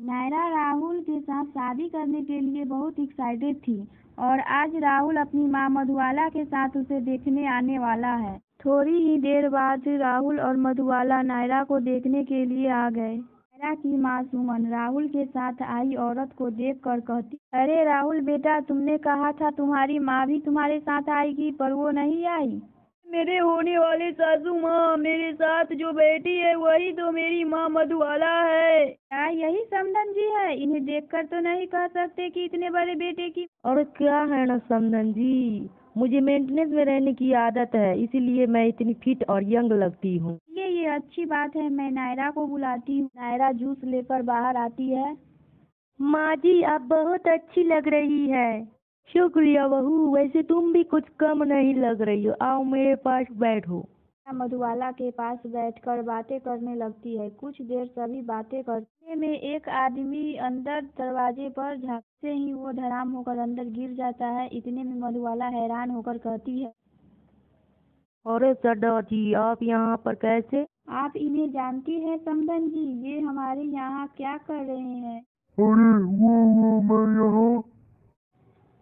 नायरा राहुल के साथ शादी करने के लिए बहुत एक्साइटेड थी और आज राहुल अपनी माँ मधुबाला के साथ उसे देखने आने वाला है। थोड़ी ही देर बाद राहुल और मधुबाला नायरा को देखने के लिए आ गए। नायरा की माँ सुमन राहुल के साथ आई औरत को देखकर कहती अरे राहुल बेटा तुमने कहा था तुम्हारी माँ भी तुम्हारे साथ आएगी पर वो नहीं आई। मेरे होने वाले सासू माँ मेरे साथ जो बैठी है वही तो मेरी माँ मधुबाला है। क्या यही समधन जी है, इन्हें देखकर तो नहीं कह सकते कि इतने बड़े बेटे की। और क्या है ना समधन जी? मुझे मेंटेनेंस में रहने की आदत है, इसीलिए मैं इतनी फिट और यंग लगती हूँ। ये ये अच्छी बात है, मैं नायरा को बुलाती हूँ। नायरा जूस लेकर बाहर आती है। माँ जी, आप बहुत अच्छी लग रही है। शुक्रिया बहू, वैसे तुम भी कुछ कम नहीं लग रही हो। आओ मेरे पास बैठो। मधुबाला के पास बैठकर बातें करने लगती है। कुछ देर सभी बातें करने में एक आदमी अंदर दरवाजे पर झांकते ही वो धराम होकर अंदर गिर जाता है। इतने में मधुबाला हैरान होकर कहती है अरे चड्डा जी आप यहाँ पर कैसे? आप इन्हें जानती है समदन जी ये हमारे यहाँ क्या कर रहे हैं? अरे वो वो मैं यहाँ।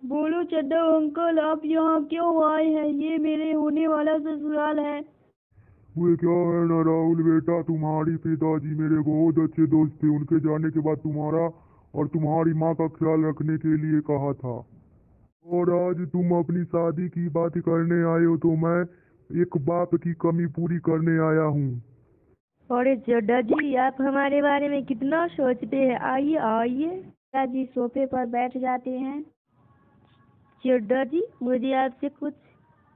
बोलो चड्डा अंकल आप यहाँ क्यों आए हैं? ये मेरे होने वाला ससुराल है। वे क्या है ना राहुल बेटा? तुम्हारी पिताजी मेरे बहुत अच्छे दोस्त थे। उनके जाने के बाद तुम्हारा और तुम्हारी माँ का ख्याल रखने के लिए कहा था। और आज तुम अपनी शादी की बात करने आए हो तो मैं एक बाप की कमी पूरी करने आया हूँ। अरे चड्डा जी आप हमारे बारे में कितना सोचते हैं? आइए आइए। जी सोफे पर बैठ जाते हैं। चड्डा जी मुझे आपसे कुछ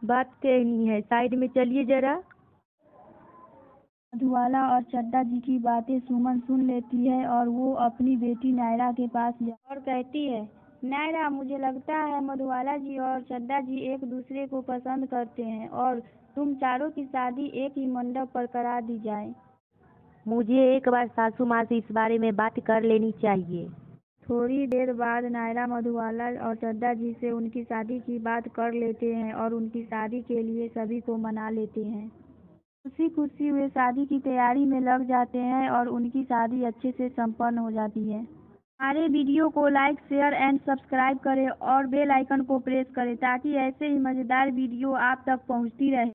बात कहनी है। साइड में चलिए जरा। मधुबाला और चड्डा जी की बातें सुमन सुन लेती है और वो अपनी बेटी नायरा के पास जा और कहती है नायरा मुझे लगता है मधुबाला जी और चड्डा जी एक दूसरे को पसंद करते हैं और तुम चारों की शादी एक ही मंडप पर करा दी जाए। मुझे एक बार सासू माँ से इस बारे में बात कर लेनी चाहिए। थोड़ी देर बाद नायरा मधुबाला और चड्डा जी से उनकी शादी की बात कर लेते हैं और उनकी शादी के लिए सभी को मना लेते हैं। खुशी खुशी वे शादी की तैयारी में लग जाते हैं और उनकी शादी अच्छे से संपन्न हो जाती है। हमारे वीडियो को लाइक, शेयर एंड सब्सक्राइब करें और बेल आइकन को प्रेस करें ताकि ऐसे ही मज़ेदार वीडियो आप तक पहुँचती रहे।